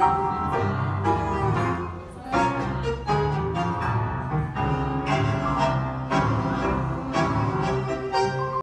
Música